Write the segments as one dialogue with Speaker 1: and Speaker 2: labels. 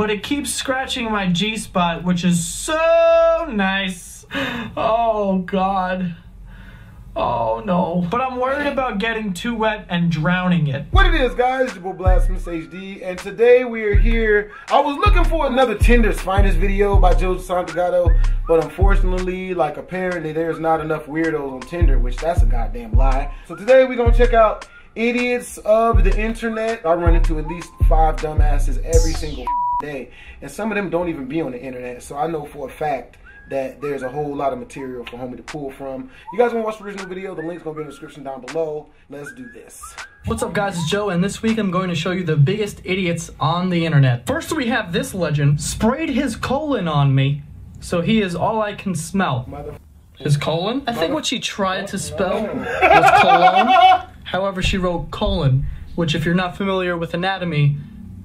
Speaker 1: but it keeps scratching my G spot, which is so nice. Oh, God. Oh, no. But I'm worried about getting too wet and drowning it.
Speaker 2: What it is, guys? Your boy Blastphamous HD, and today we are here. I was looking for another Tinder's Finest video by Joe Santagato, but unfortunately, like apparently, there's not enough weirdos on Tinder, which that's a goddamn lie. So today we're gonna check out idiots of the internet. I run into at least five dumbasses every single day, and some of them don't even be on the internet. So I know for a fact that there's a whole lot of material for homie to pull from. You guys want to watch the original video? The link's going to be in the description down below. Let's do this.
Speaker 1: What's up guys, it's Joe, and this week I'm going to show you the biggest idiots on the internet. First we have this legend, sprayed his colon on me, so he is all I can smell.
Speaker 2: Mother
Speaker 1: His colon? I think what she tried to spell was colon. However, she wrote colon, which if you're not familiar with anatomy,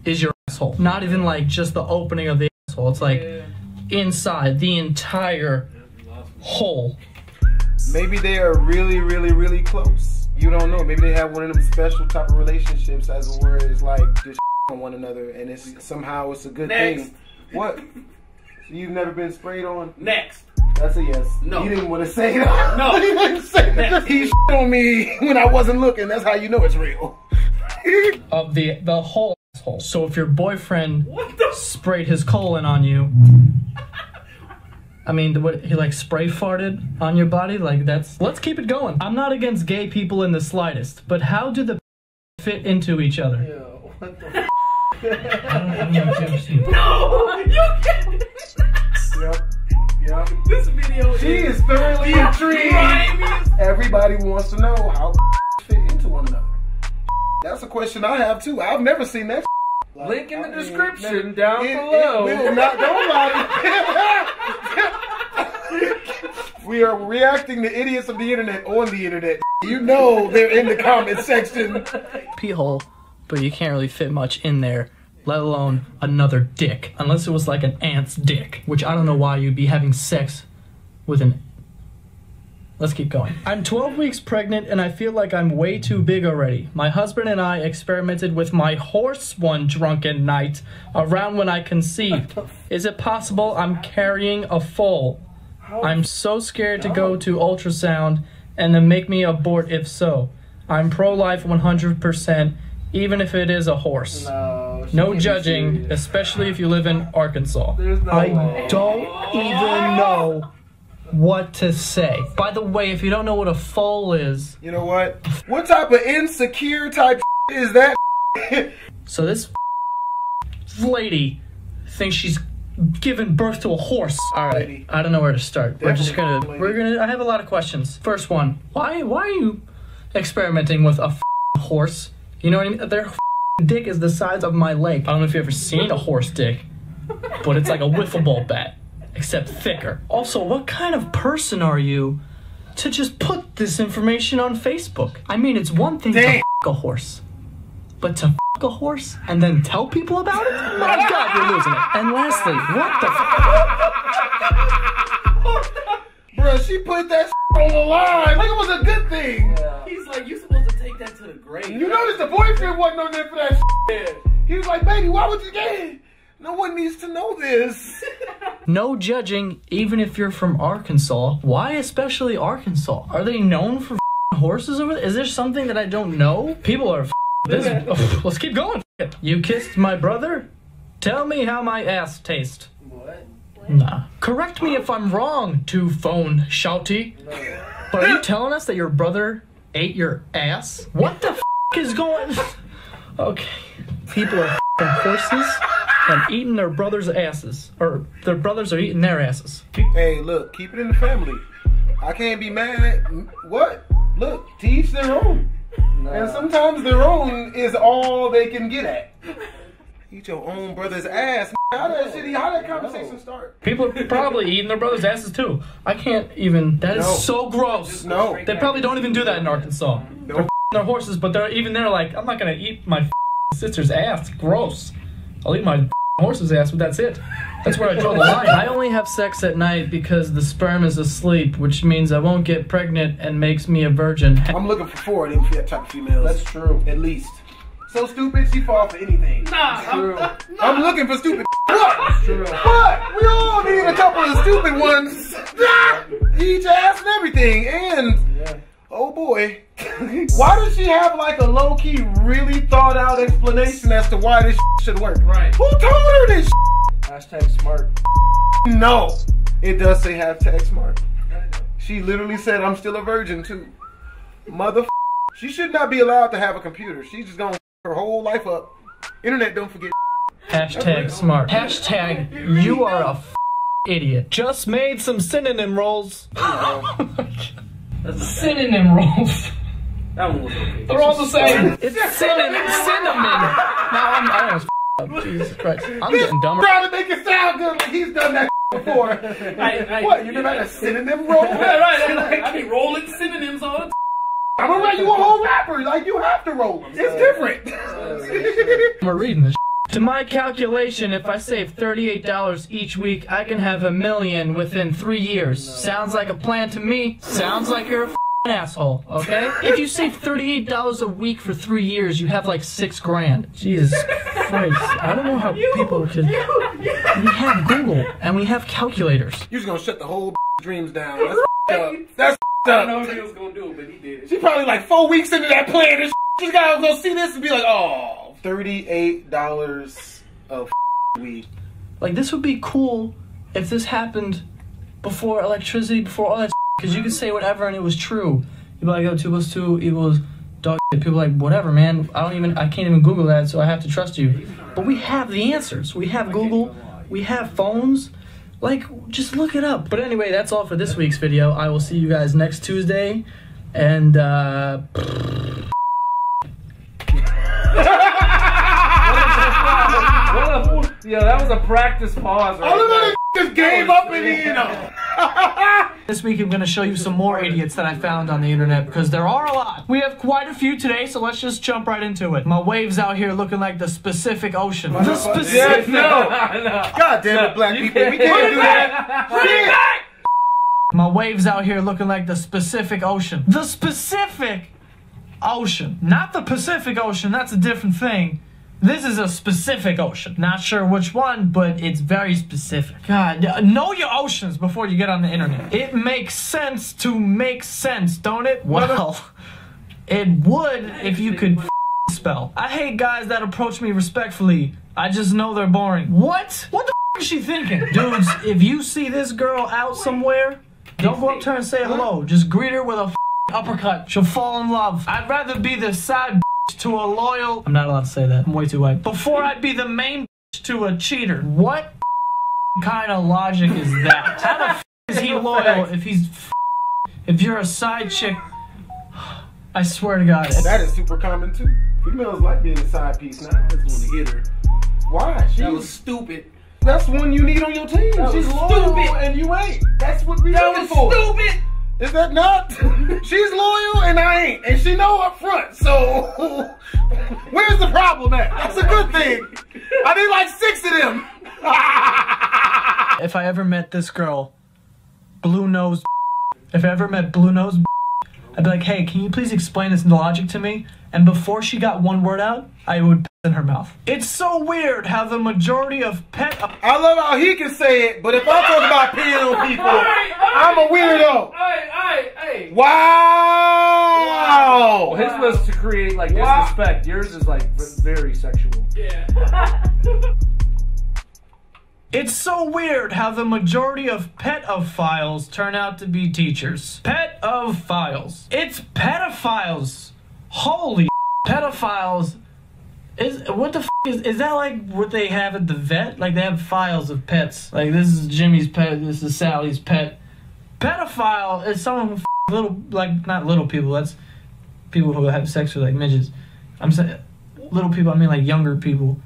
Speaker 1: is your asshole. Not even like just the opening of the asshole. It's like inside the entire hole.
Speaker 2: Maybe they are really, really, really close. You don't know. Maybe they have one of them special type of relationships as where it's like just on one another, and it's somehow it's a good
Speaker 3: Next.
Speaker 2: thing. What? You've never been sprayed on?
Speaker 3: Next.
Speaker 2: That's a yes.
Speaker 3: No.
Speaker 2: You didn't want to say that.
Speaker 3: No.
Speaker 2: he didn't say that. He on me when I wasn't looking. That's how you know it's real.
Speaker 1: Of the the whole asshole. So if your boyfriend
Speaker 3: What the?
Speaker 1: sprayed his colon on you, I mean, what he like spray farted on your body? Like that's. Let's keep it going. I'm not against gay people in the slightest, but how do the fit into each other?
Speaker 3: what the?
Speaker 1: I don't, I don't know if you've ever seen.
Speaker 3: No, you can't.
Speaker 2: Yep. Yep.
Speaker 3: This video
Speaker 2: She
Speaker 3: is
Speaker 2: is thoroughly intrigued.
Speaker 3: grimiest.
Speaker 2: Everybody wants to know how That's a question I have too. I've never seen that. Like,
Speaker 3: Link in the
Speaker 2: I mean,
Speaker 3: description
Speaker 2: it-
Speaker 3: down
Speaker 2: it-
Speaker 3: below.
Speaker 2: It will not, don't lie. we are reacting to idiots of the internet on the internet. You know they're in the comment section.
Speaker 1: pee hole, but you can't really fit much in there, let alone another dick. Unless it was like an ant's dick, which I don't know why you'd be having sex with an. Let's keep going. I'm 12 weeks pregnant and I feel like I'm way too big already. My husband and I experimented with my horse one drunken night around when I conceived. Is it possible I'm carrying a foal? I'm so scared to go to ultrasound and then make me abort if so. I'm pro life 100%, even if it is a horse.
Speaker 3: No,
Speaker 1: No judging, especially if you live in Arkansas.
Speaker 3: No
Speaker 1: I
Speaker 3: way.
Speaker 1: don't even know what to say. By the way, if you don't know what a foal is,
Speaker 2: You know what? What type of insecure type is that?
Speaker 1: so this lady thinks she's given birth to a horse. All right,
Speaker 2: Lady.
Speaker 1: I don't know where to start. We're just gonna,
Speaker 2: lady.
Speaker 1: we're gonna. I have a lot of questions. First one, why, why are you experimenting with a horse? You know what I mean? Their dick is the size of my leg. I don't know if you've ever seen a horse dick, but it's like a wiffle ball bat, except thicker. Also, what kind of person are you to just put this information on Facebook? I mean, it's one thing
Speaker 2: Damn.
Speaker 1: to f- a horse, but to f- a horse and then tell people about it? My God, you're losing it. And lastly, what the f-
Speaker 2: Bruh, she put that on the line like it was a good thing.
Speaker 3: He's like, you're supposed to take that to the grave.
Speaker 2: You notice the boyfriend wasn't on there for that
Speaker 3: Yeah.
Speaker 2: He was like, baby, why would you get it? No one needs to know this.
Speaker 1: No judging, even if you're from Arkansas. Why especially Arkansas? Are they known for f***ing horses over there? Is there something that I don't know? People are f- this. oh, let's keep going. You kissed my brother? Tell me how my ass tastes.
Speaker 3: What?
Speaker 1: Nah. Correct me if I'm wrong, two phone shouty. But are you telling us that your brother ate your ass? What the f is going? Okay. People are f***ing horses and eating their brothers' asses, or their brothers are eating their asses.
Speaker 2: Hey, look, keep it in the family. I can't be mad. What? Look, teach their own. And sometimes their own is all they can get at. Eat your own brother's ass. How that shit, how that conversation start?
Speaker 1: People are probably eating their brothers' asses too. I can't even. That is
Speaker 2: No.
Speaker 1: so gross.
Speaker 2: No.
Speaker 1: They probably don't even do that in Arkansas.
Speaker 2: No.
Speaker 1: They're their horses, but they're even they're like, I'm not gonna eat my sister's ass. Gross. I'll eat my f***ing horse's ass, but that's it. That's where I draw the line. I only have sex at night because the sperm is asleep, which means I won't get pregnant and makes me a virgin.
Speaker 2: I'm looking for four of them type of females.
Speaker 3: That's true.
Speaker 2: At least. so stupid she fall for anything.
Speaker 3: Nah,
Speaker 4: True.
Speaker 3: I'm,
Speaker 2: I'm looking for stupid. What?
Speaker 4: True.
Speaker 2: What? We all need a couple of stupid ones. Each ass and everything. And
Speaker 4: Yeah.
Speaker 2: oh boy, why does she have like a low key, really thought out explanation as to why this should work?
Speaker 3: Right.
Speaker 2: Who told her this?
Speaker 4: Hashtag smart.
Speaker 2: No, it does say hashtag smart. She literally said, "I'm still a virgin too." Mother, she should not be allowed to have a computer. She's just gonna her whole life up. Internet, don't forget.
Speaker 1: Hashtag smart. Hashtag you are a f- idiot. Just made some synonym rolls.
Speaker 4: That's not
Speaker 1: synonym rolls.
Speaker 4: That one was okay.
Speaker 3: they're all the same.
Speaker 1: It's cinnamon. Cinnamon. Now I'm. I almost up. Jesus Christ. I'm getting dumber.
Speaker 2: Trying to make it sound good like he's done that before.
Speaker 3: Right, right.
Speaker 2: What? You never had a synonym roll?
Speaker 3: Right, right. right. I be rolling synonyms all the time.
Speaker 2: I'm gonna write you a whole rapper. Like you have to roll them. It's different.
Speaker 1: I'm reading this. To my calculation, if I save $38 each week, I can have a million within three years. Sounds like a plan to me. Sounds like you're a f***ing asshole, okay? If you save $38 a week for three years, you have like six grand. Jesus Christ. I don't know how people could. We have Google and we have calculators.
Speaker 2: You're just gonna shut the whole dreams down. That's up.
Speaker 3: Right.
Speaker 2: That's
Speaker 3: I don't know what he was gonna do, but he did it.
Speaker 2: She probably like four weeks into that plan and she's gotta go see this and be like, oh, $38 a week.
Speaker 1: Like, this would be cool if this happened before electricity, before all that because you could say whatever and it was true. You'd be like, oh, 2 plus 2 equals dog shit. People are like, whatever, man. I don't even, I can't even Google that, so I have to trust you. But we have the answers. We have Google, we have phones. Like, just look it up. But anyway, that's all for this week's video. I will see you guys next Tuesday. And, uh,
Speaker 4: yeah, that was a practice pause right
Speaker 2: All of
Speaker 4: there.
Speaker 2: them just gave up in the end.
Speaker 1: This week I'm going to show you some more idiots that I found on the internet because there are a lot. We have quite a few today, so let's just jump right into it. My waves out here looking like the Pacific Ocean. The
Speaker 2: Yeah,
Speaker 1: Pacific.
Speaker 2: no.
Speaker 4: no.
Speaker 2: God damn it, black people. We
Speaker 4: can't-
Speaker 2: can't do that.
Speaker 3: Bring it back!
Speaker 1: My waves out here looking like the Pacific Ocean. The Pacific Ocean. Not the Pacific Ocean, that's a different thing. This is a specific ocean. Not sure which one, but it's very specific. God, uh, know your oceans before you get on the internet. It makes sense to make sense, don't it? Well, it would if you could spell. I hate guys that approach me respectfully. I just know they're boring. What? What the is she thinking? Dudes, if you see this girl out somewhere, don't go up to her and say hello. Just greet her with a uppercut. She'll fall in love. I'd rather be the side bitch to a loyal. I'm not allowed to say that. I'm way too white. Before I'd be the main to a cheater. What kind of logic is that? How the f- is he loyal if he's f- if you're a side chick? I swear to God.
Speaker 2: That is super common too. Females like being a side piece now.
Speaker 3: I just wanna hit her.
Speaker 2: Why? She
Speaker 3: That was stupid.
Speaker 2: that's one you need on your team.
Speaker 3: That
Speaker 2: She's
Speaker 3: was
Speaker 2: loyal
Speaker 3: stupid.
Speaker 2: and you ain't. That's what we
Speaker 3: That
Speaker 2: looking
Speaker 3: was
Speaker 2: for.
Speaker 3: stupid!
Speaker 2: Is that not? She's loyal and I ain't, and she know up front. So where's the problem at? That's a good thing. I need like six of them.
Speaker 1: if I ever met this girl, blue nose, if I ever met blue nose, I'd be like, hey, can you please explain this logic to me? And before she got one word out, I would in her mouth. It's so weird how the majority of pet.
Speaker 2: I love how he can say it, but if I talk about peeing on people,
Speaker 3: Alright,
Speaker 2: I'm a weirdo.
Speaker 3: Hey, hey, hey!
Speaker 2: Wow.
Speaker 4: Well, his was to create like
Speaker 3: Wow.
Speaker 4: disrespect. Yours is like very sexual.
Speaker 3: Yeah.
Speaker 1: It's so weird how the majority of pedophiles turn out to be teachers. Pedophiles. It's pedophiles. Holy pedophiles. Is what the f- is is that like what they have at the vet? Like they have files of pets. Like this is Jimmy's pet. This is Sally's pet. Pedophile is someone who f- little like not little people. That's people who have sex with like midgets. I'm saying little people. I mean like younger people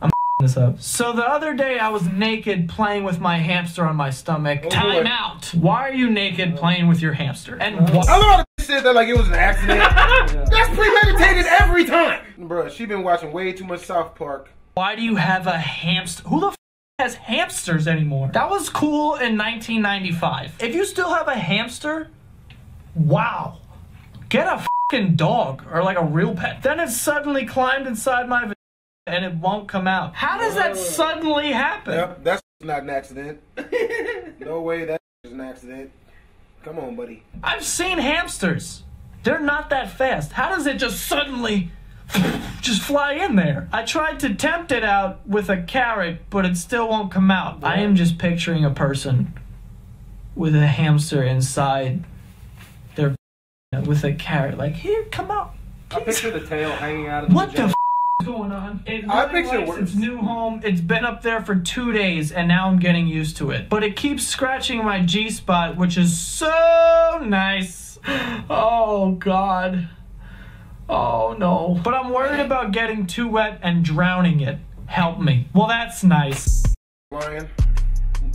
Speaker 1: I'm this up. So the other day I was naked playing with my hamster on my stomach. Time out. Why are you naked playing with your hamster? And why?
Speaker 2: Love said that like it was an accident. That's premeditated every time. Bruh, she been watching way too much South Park.
Speaker 1: Why do you have a hamster? Who the f- has hamsters anymore? That was cool in 1995. If you still have a hamster, wow. Get a fucking dog or like a real pet. Then it suddenly climbed inside my vagina and it won't come out. How does that suddenly happen?
Speaker 2: Yep, that's not an accident. no way that is an accident. Come on, buddy.
Speaker 1: I've seen hamsters. They're not that fast. How does it just suddenly just fly in there? I tried to tempt it out with a carrot, but it still won't come out. I am just picturing a person with a hamster inside their with a carrot. Like, here, come out.
Speaker 4: I picture the tail hanging out of the
Speaker 1: What the
Speaker 4: vagina.
Speaker 1: f- is going on? It
Speaker 2: I picture worse.
Speaker 1: its new home. It's been up there for two days, and now I'm getting used to it. But it keeps scratching my G spot, which is so nice. Oh God. Oh no. But I'm worried about getting too wet and drowning it. Help me. Well, that's nice.
Speaker 2: Lying.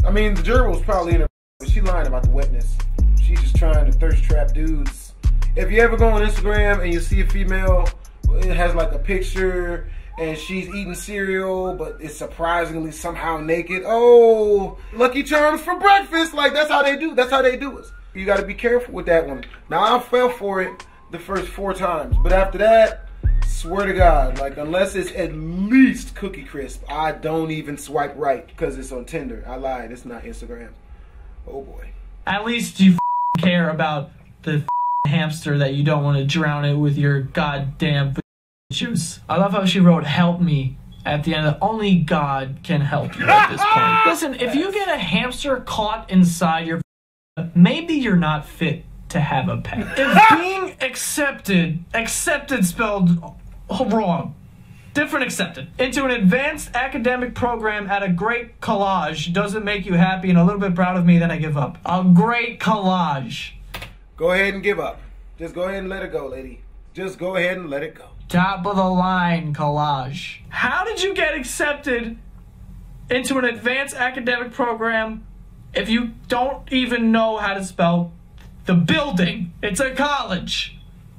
Speaker 2: I mean, the gerbil's probably in her, but she lying about the wetness. She's just trying to thirst trap dudes. If you ever go on Instagram and you see a female, it has like a picture and she's eating cereal, but is surprisingly somehow naked. Oh, Lucky Charms for breakfast. Like that's how they do. That's how they do it. You got to be careful with that one. Now I fell for it the first four times, but after that, swear to God, like unless it's at least Cookie Crisp, I don't even swipe right because it's on Tinder. I lied. It's not Instagram. Oh boy.
Speaker 1: At least you care about the hamster that you don't want to drown it with your goddamn juice. I love how she wrote "help me" at the end. Of, Only God can help you at this point. Listen, if you get a hamster caught inside your, maybe you're not fit to have a pet. If being accepted, accepted spelled wrong. Different accepted. Into an advanced academic program at a great collage doesn't make you happy and a little bit proud of me, then I give up. A great collage.
Speaker 2: Go ahead and give up. Just go ahead and let it go, lady. Just go ahead and let it go.
Speaker 1: Top of the line collage. How did you get accepted into an advanced academic program if you don't even know how to spell the building? It's a college,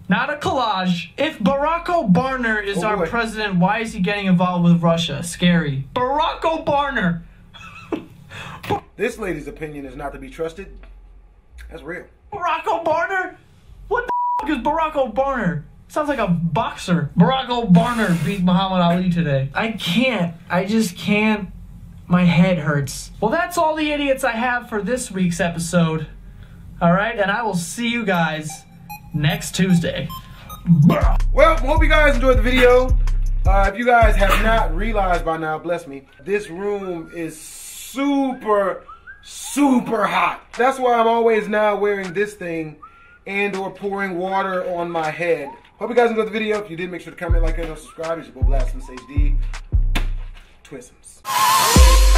Speaker 1: not a collage. If Barack Obama is
Speaker 2: Oh,
Speaker 1: our
Speaker 2: boy.
Speaker 1: president, why is he getting involved with Russia? Scary. Barack Obama.
Speaker 2: This lady's opinion is not to be trusted. That's real.
Speaker 1: Barack Obama? Is Barack Obama? Sounds like a boxer. Barack Obama beat Muhammad Ali today. I can't. I just can't. My head hurts. Well, that's all the idiots I have for this week's episode. All right, and I will see you guys next Tuesday.
Speaker 2: Well, hope you guys enjoyed the video. Uh, if you guys have not realized by now, bless me, this room is super, super hot. That's why I'm always now wearing this thing and or pouring water on my head. Hope you guys enjoyed the video. If you did, make sure to comment, like, and subscribe. It's your boy Blastphamous HD. Twisms.